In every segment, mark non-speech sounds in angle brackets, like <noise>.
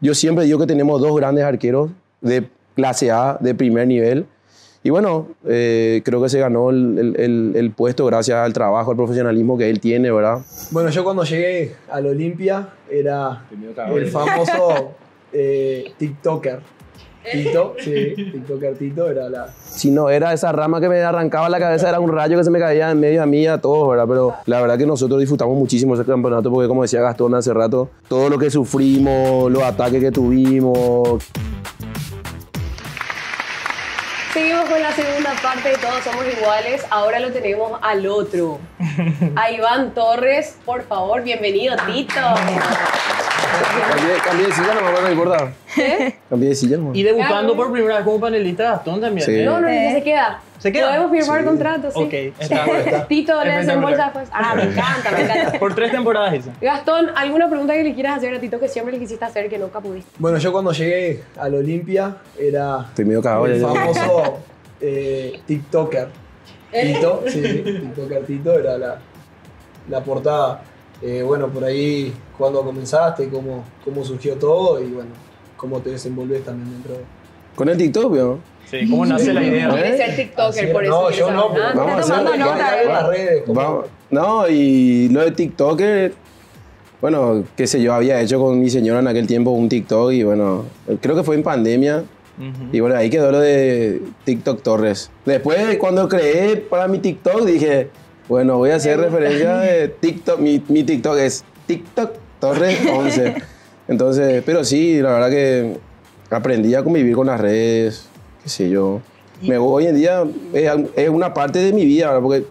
Yo siempre digo que tenemos dos grandes arqueros de clase A, de primer nivel. Y bueno, eh, creo que se ganó el, el- el puesto gracias al trabajo, al profesionalismo que él tiene, ¿verdad? Bueno, yo cuando llegué al Olimpia era el famoso <laughs> eh, TikToker. Tito, <laughs> sí, TikToker Tito era la... Si no era esa rama que me arrancaba la cabeza, era un rayo que se me caía en medio a mí, a todos, ¿verdad? Pero la verdad que nosotros disfrutamos muchísimo ese campeonato porque, como decía Gastón hace rato, todo lo que sufrimos, los ataques que tuvimos, Seguimos con la segunda parte de Todos Somos Iguales. Ahora lo tenemos al otro. <laughs> A Iván Torres, por favor, bienvenido, Tito. Cambié, cambié de silla nomás, no me importa. ¿Qué? Cambié de silla nomás. Y debutando por primera vez como panelista Gastón también. Sí. ¿eh? No, no, ya se queda. ¿Se queda? Podemos firmar Sí. contrato, sí. Ok, está. <laughs> Tito le desembolsa pues. Ah, me encanta, me encanta. <laughs> Por tres temporadas. Gastón, ¿alguna pregunta que le quieras hacer a Tito que siempre le quisiste hacer que nunca pudiste? Bueno, yo cuando llegué al Olimpia era Estoy medio cagado. el famoso eh, TikToker. Tito, sí, TikToker Tito era la, la portada. Eh, bueno, por ahí cuando comenzaste, cómo, cómo surgió todo y bueno, cómo te desenvolves también dentro de... Con el TikTok, ¿no? Sí, ¿cómo nace la idea? Ser Así TikToker, por eso. No, yo no, pero vamos a hacer- tomando vamos nota, a ¿eh? las redes. Vamos- No, y lo de TikTok, eh, bueno, qué sé yo, había hecho con mi señora en aquel tiempo un TikTok y bueno, creo que fue en pandemia. Ujú. Y bueno, ahí quedó lo de TikTok Torres. Después, cuando creé para mi TikTok, dije, bueno, voy a hacer referencia de TikTok. Mi, mi TikTok es TikTok Torres <laughs> 11. Entonces, pero sí, la verdad que aprendí a convivir con las redes, qué sé yo. Me, hoy en día es, es una parte de mi vida, ¿verdad? porque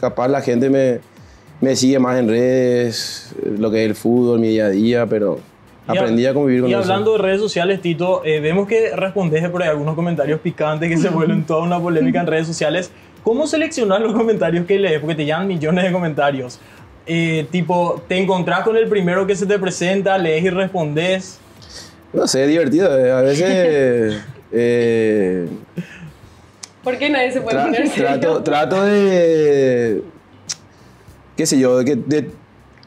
capaz la gente me, me sigue más en redes, lo que es el fútbol, mi día a día, pero aprendí a convivir con Y eso. hablando de redes sociales, Tito, eh, vemos que respondes por ahí algunos comentarios picantes que se vuelven toda una polémica en redes sociales. ¿Cómo seleccionas los comentarios que lees? Porque te llegan millones de comentarios. Eh, tipo, te encontrás con el primero que se te presenta, lees y respondes. No sé, es divertido. eh, A veces <laughs> eh, ¿Por qué nadie se puede tra- poner serio? trato, trato de, qué sé yo, de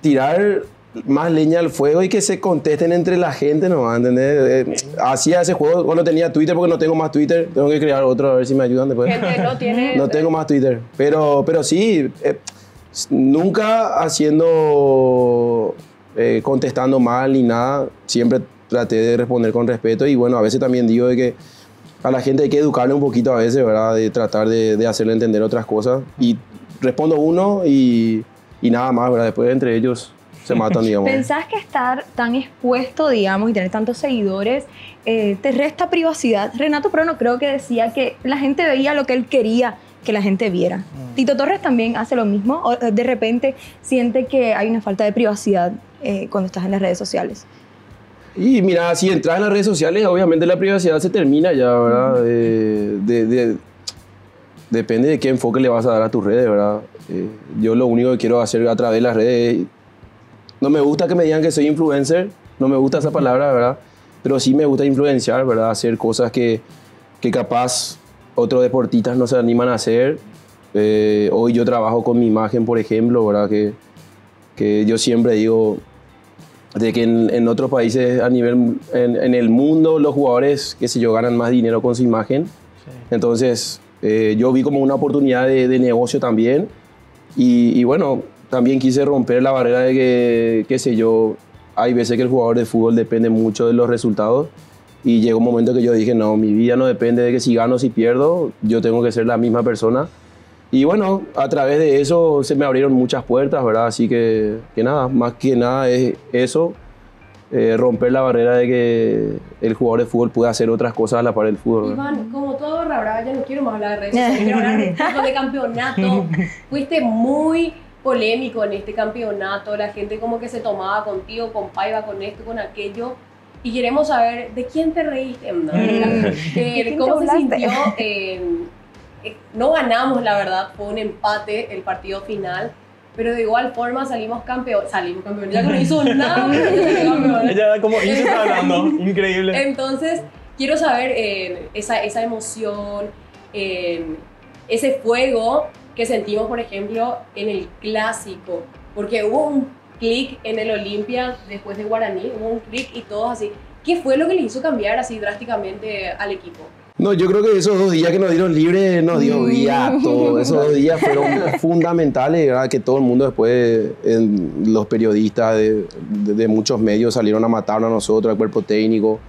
tirar más leña al fuego y que se contesten entre la gente, ¿no? ¿Entendés? Eh, Hacía ese juego cuando tenía Twitter porque no tengo más Twitter. Tengo que crear otro a ver si me ayudan después. Gente no tiene... <laughs> No tengo más Twitter. Pero, pero sí, eh, nunca haciendo, eh, contestando mal ni nada. Siempre traté de responder con respeto. Y bueno, a veces también digo de que a la gente hay que educarle un poquito a veces, ¿verdad? De tratar de, de hacerle entender otras cosas. Y respondo uno y, y nada más, ¿verdad? Después entre ellos se matan, <laughs> digamos. ¿Pensás que estar tan expuesto, digamos, y tener tantos seguidores eh, te resta privacidad? Renato Prono creo que decía que la gente veía lo que él quería que la gente viera. Tito Torres también hace lo mismo. O eh, de repente siente que hay una falta de privacidad eh, cuando estás en las redes sociales. Y mira, si entras en las redes sociales, obviamente la privacidad se termina ya, ¿verdad? Eh, de- de- depende de qué enfoque le vas a dar a tus redes, ¿verdad? Eh, yo lo único que quiero hacer a través de las redes es- No me gusta que me digan que soy influencer, no me gusta esa palabra, ¿verdad? Pero sí me gusta influenciar, ¿verdad? Hacer cosas que, que capaz otros deportistas no se animan a hacer. Eh, hoy yo trabajo con mi imagen, por ejemplo, ¿verdad? Que, que yo siempre digo, de que en, en otros países a nivel, en, en el mundo, los jugadores, qué sé yo, ganan más dinero con su imagen. Entonces, eh, yo vi como una oportunidad de, de negocio también. Y, y bueno, también quise romper la barrera de que, qué sé yo, hay veces que el jugador de fútbol depende mucho de los resultados. Y llegó un momento que yo dije, no, mi vida no depende de que si gano o si pierdo, yo tengo que ser la misma persona. Y bueno, a través de eso se me abrieron muchas puertas, ¿verdad? Así que, que nada, más que nada es eso, eh, romper la barrera de que el jugador de fútbol pueda hacer otras cosas a la par del fútbol. Iván, como todo Rabra, ya no quiero más hablar de redes <laughs> quiero hablar de campeonato. Fuiste muy polémico en este campeonato, la gente como que se tomaba contigo, con Paiva, con esto, con aquello. Y queremos saber de quién te reíste, ¿no? Eh, quién ¿Cómo se sintió? Eh, eh, no ganamos, la verdad, fue un empate el partido final, pero de igual forma salimos campeones. Salimos campeones, ya que no hizo nada. <laughs> Ella como está hablando, increíble. Entonces, quiero saber eh, esa, esa emoción, eh, ese fuego que sentimos, por ejemplo, en el clásico, porque hubo un clic en el Olimpia después de Guaraní, hubo un clic y todos así, ¿Qué fue lo que le hizo cambiar así drásticamente al equipo? No, yo creo que esos dos días que nos dieron libre nos dio vida a todo. Esos dos días fueron <laughs> fundamentales, ¿verdad? Que todo el mundo después, en los periodistas de, de- de muchos medios salieron a matarnos a nosotros, al cuerpo técnico.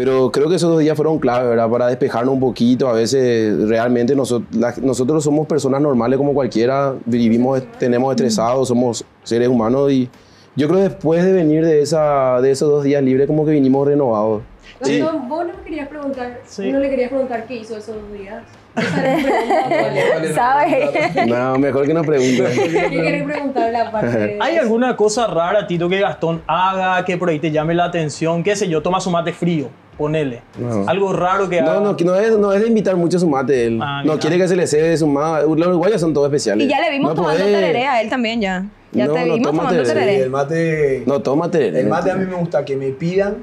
Pero creo que esos dos días fueron clave, ¿verdad? Para despejarnos un poquito. A veces realmente nosotros, nosotros somos personas normales como cualquiera. Vivimos, tenemos estresados, somos seres humanos y yo creo que después de venir de, esa, de esos dos días libres como que vinimos renovados. Sí. Gastón, vos no me querías preguntar, Sí. no le querías preguntar qué hizo esos dos días. <laughs> <laughs> ¿Sabes? No, mejor que nos pregunten. ¿Qué aparte de ¿Hay alguna cosa rara, Tito, que Gastón haga, que por ahí te llame la atención? ¿Qué sé yo? Toma su mate frío, ponele. No. Algo raro que haga. No, no, que no es, no es de invitar mucho su mate. Él. Ah, no mira. quiere que se le cede su mate. Los uruguayos son todos especiales. Y ya le vimos No tomando podés- tereré a él también ya. Ya No, te no vimos toma tomando tereré. Sí, tereré. el mate. No, toma tereré. El mate a mí me gusta que me pidan,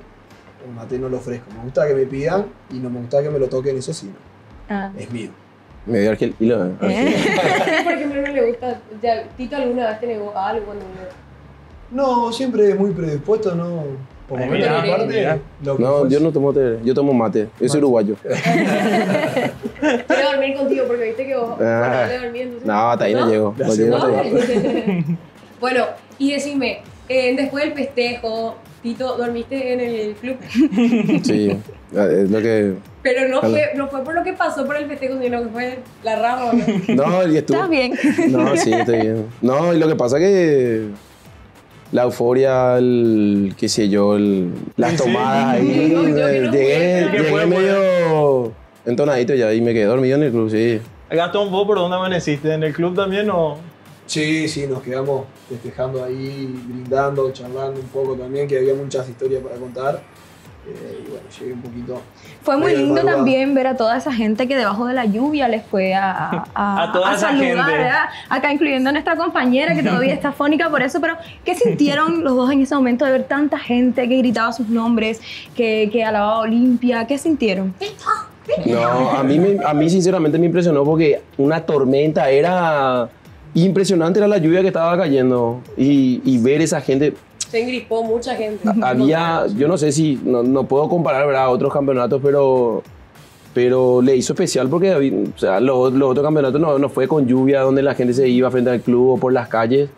el mate no lo ofrezco. Me gusta que me pidan y no me gusta que me lo toquen, eso sí, no. Ah. Es mío. Me dio argel hilo. ¿Eh? <laughs> Por ejemplo, no le gusta, ya, Tito alguna vez te negó algo cuando No, siempre es muy predispuesto, ¿no? Por Ay, mira, mi parte, mira. No, yo no tomo tereré. Yo tomo mate. Yo soy uruguayo. <laughs> quiero dormir contigo porque viste que vos Ah. bueno, de dormir, entonces- No, hasta ahí no, llego. No llego hasta no. allá. <laughs> bueno, y decime, eh, después del festejo, Tito, ¿dormiste en el club? Sí, es lo que... Pero no fue, no fue por lo que pasó por el festejo, sino que fue la rama, ¿o ¿no? No, y estuvo... ¿Estás bien? No, sí, estoy bien. No, y lo que pasa que la euforia, el, qué sé yo, el- las Sí, sí. tomadas ahí, No, <laughs> yo no llegué, llegué medio entonadito ya y me quedé dormido en el club, sí. Gastón, ¿vos por dónde amaneciste? ¿En el club también o...? Sí, sí, nos quedamos festejando ahí, brindando, charlando un poco también, que había muchas historias para contar. Eh, y bueno, llegué un poquito. Fue muy lindo también ver a toda esa gente que debajo de la lluvia les fue a, a, <laughs> A toda esa saludar, gente. ¿verdad? Acá incluyendo a nuestra compañera que todavía está fónica por eso, pero ¿qué sintieron los dos en ese momento de ver tanta gente que gritaba sus nombres, que, que alababa a Olimpia? ¿Qué sintieron? No, a mí, me- a mí sinceramente me impresionó porque una tormenta era impresionante, era la lluvia que estaba cayendo y, y ver esa gente, Se engripó mucha gente. <laughs> había, yo no sé si, no, no puedo comparar ¿verdad? a otros campeonatos, pero, pero le hizo especial porque o sea, los, los otros campeonatos no, no fue con lluvia donde la gente se iba frente al club o por las calles,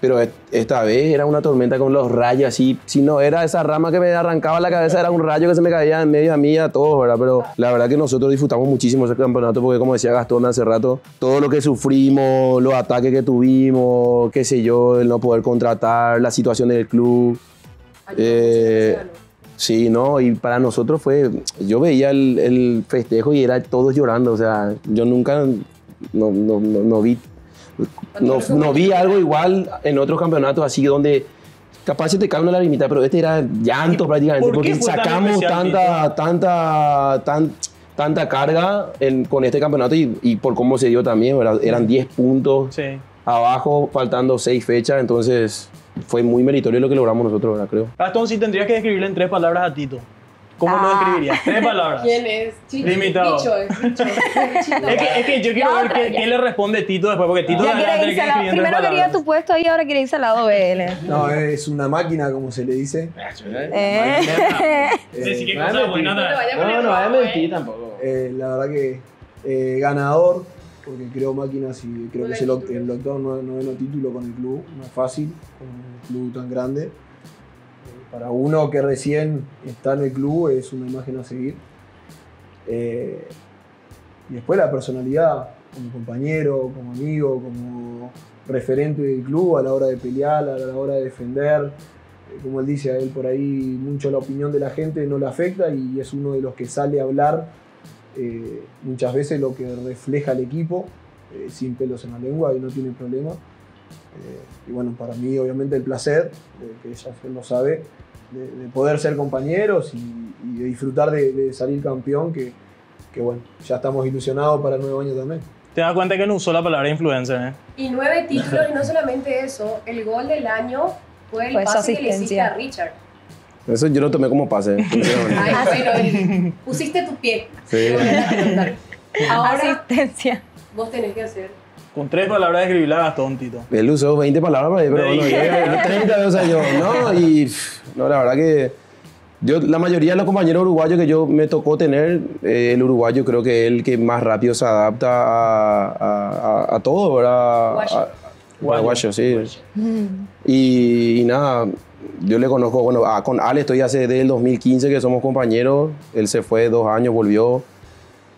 pero est- esta vez era una tormenta con los rayos así, si no era esa rama que me arrancaba la cabeza, era un rayo que se me caía en medio a mí y a todos, ¿verdad? Pero la verdad que nosotros disfrutamos muchísimo ese campeonato porque como decía Gastón hace rato, todo lo que sufrimos, los ataques que tuvimos, qué sé yo, el no poder contratar, la situación del club. Eh. Sí, no, y para nosotros fue, yo veía el, el festejo y era todos llorando, o sea, yo nunca, no, no, no, no vi, no, no vi algo igual en otros campeonatos así donde capaz se te cae una lagrimita, pero este era llanto prácticamente, ¿Por porque sacamos tanta, tanta, tan, tanta carga en- con este campeonato y, y por cómo se dio también, ¿verdad? eran 10 puntos Sí. abajo, faltando 6 fechas, entonces fue muy meritorio lo que logramos nosotros, ¿verdad? Creo. Gastón, si tendrías que describirle en tres palabras a Tito, ¿cómo lo Ah. describirías? Tres palabras. <laughs> ¿Quién es? Chicho. Limitado. Bicho, es bicho. <laughs> Es que, es que yo quiero ver qué, le responde Tito después, porque Tito Ya va a quiere tener que irse al Primero quería tu puesto ahí, ahora quiere irse al lado BL. No, es una máquina, como se le dice. Eh. Sí, <laughs> qué no cosa buena. No no, no, es mentir ¿eh? tampoco. Eh, la verdad que eh, ganador, porque creo máquinas y creo No que es el, octavo noveno título con el club, no es fácil, con un club tan grande. Para uno que recién está en el club es una imagen a seguir. Eh, y después la personalidad, como compañero, como amigo, como referente del club a la hora de pelear, a la hora de defender. Eh, Como él dice, a él por ahí mucho la opinión de la gente no le afecta y es uno de los que sale a hablar eh, muchas veces lo que refleja el equipo, sin pelos en la lengua y no tiene problema. Eh, y bueno, para mí obviamente el placer, de que ella lo sabe, de, de poder ser compañeros y, y de disfrutar de, de salir campeón, que, que bueno, ya estamos ilusionados para el nuevo año también. Te das cuenta que no usó la palabra influencer, ¿eh? Y nueve títulos, y no solamente eso, el gol del año fue el Fue su pase que le hiciste asistencia. a Richard. Eso yo lo tomé como pase. sinceramente. <laughs> Ay, bueno, pusiste tu pie. Sí. Ahora Asistencia. vos tenés que hacer. Con tres palabras describirle a Gastón, Tito. Él usó 20 palabras para pero bueno, yo, yo 30, o sea, yo, no, y no, la verdad que Yo, la mayoría de los compañeros uruguayos que yo me tocó tener, eh, el uruguayo creo que es el que más rápido se adapta a, a- a- a todo, ¿verdad? Guayo. A- Paraguayo, sí. Y, y nada, yo le conozco, bueno, a- con Ale estoy hace desde el 2015 que somos compañeros, él se fue dos años, volvió.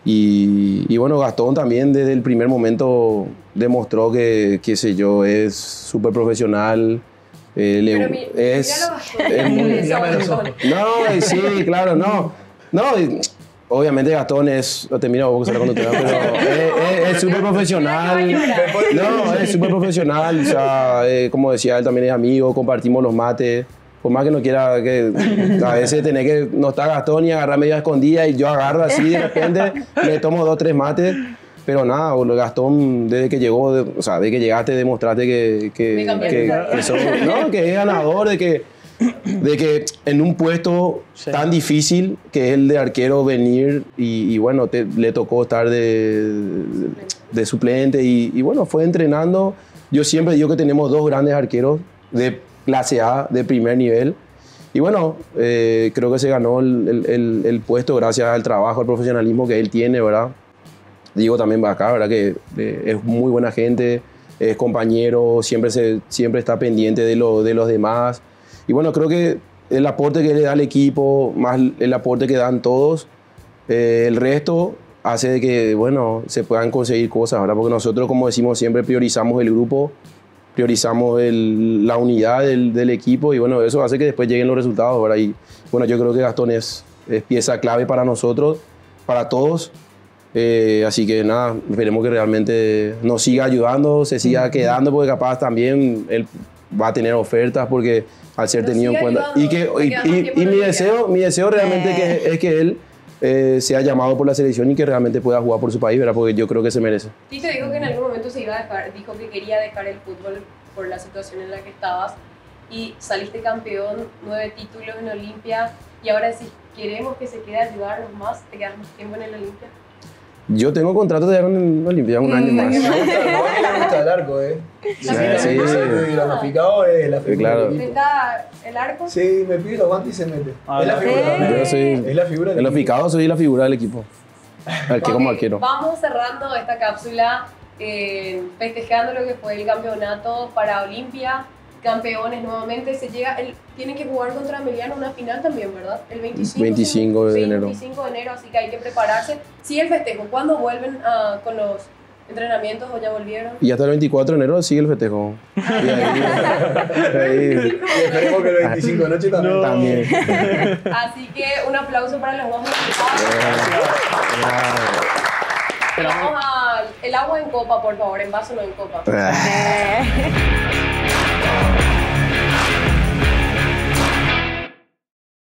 Y, y bueno, Gastón también desde el primer momento demostró que, qué sé yo, es súper profesional. eh, le- mi- es, es muy- no, sí, claro, no. No, obviamente Gastón es, no te mira vos que cuando te veas, pero <laughs> es súper profesional. No, es súper profesional, o sea, eh, como decía él también es amigo, compartimos los mates. Por más que no quiera que <laughs> a veces tener que no está Gastón y agarrar medio escondida y yo agarro así de repente, <laughs> le tomo dos, tres mates. Pero nada, Gastón, desde que llegó, de- o sea, desde que llegaste, demostraste que, que, que, sos- no, que es ganador, de que, de que en un puesto Sí. tan difícil que es el de arquero venir y, y bueno, te- le tocó estar de, de suplente y, y bueno, fue entrenando. Yo siempre digo que tenemos dos grandes arqueros de clase A, de primer nivel. Y bueno, eh, creo que se ganó el, el- el- el puesto gracias al trabajo, al profesionalismo que él tiene, ¿verdad? Digo también acá, ¿verdad? Que es muy buena gente, es compañero, siempre, se, siempre está pendiente de, lo, de los demás. Y bueno, creo que el aporte que le da al equipo, más el aporte que dan todos, eh, el resto hace de que, bueno, se puedan conseguir cosas, ¿verdad? Porque nosotros, como decimos siempre, priorizamos el grupo, priorizamos el- la unidad del, del equipo y bueno, eso hace que después lleguen los resultados, ¿verdad? Y bueno, yo creo que Gastón es, es pieza clave para nosotros, para todos. Eh, así que nada, esperemos que realmente nos siga ayudando, se siga quedando, porque capaz también él va a tener ofertas, porque al ser Nos tenido en cuenta. ayudando, Y, que, y, y- mi deseo, mi deseo realmente Eh. que, es que él eh, sea llamado por la selección y que realmente pueda jugar por su país, ¿verdad? Porque yo creo que se merece. Tito dijo que en algún momento se iba a dejar, dijo que quería dejar el fútbol por la situación en la que estabas y saliste campeón, nueve títulos en Olimpia y ahora decís, queremos que se quede a ayudarnos más, te quedas más tiempo en el Olimpia. Yo tengo contrato de en Olimpia un año más. <laughs> Me gusta, no, me gusta el arco, ¿eh. Sí, sí. Y ramificado es la figura claro. del equipo. ¿Está el arco? Sí, me pide los guantes y se mete. Ah, es la figura. Yo soy- Es la figura equipo. picados soy la figura del equipo. <laughs> Arquero como Ok, arquero. Vamos cerrando esta cápsula eh, festejando lo que fue el campeonato para Olimpia. Campeones nuevamente. Se llega el, tienen que jugar contra Emiliano una final también, ¿verdad? El 25, 25 de enero. 25 de enero, así que hay que prepararse. Sí, el festejo. ¿Cuándo vuelven ah, con los entrenamientos o ya volvieron? Y hasta el 24 de enero sigue el festejo. <laughs> Y ahí- ahí- Y esperemos que el 25 de noche también. No. también. Así que un aplauso para los dos. Vamos al el agua en copa, por favor, en vaso no en copa. Ah.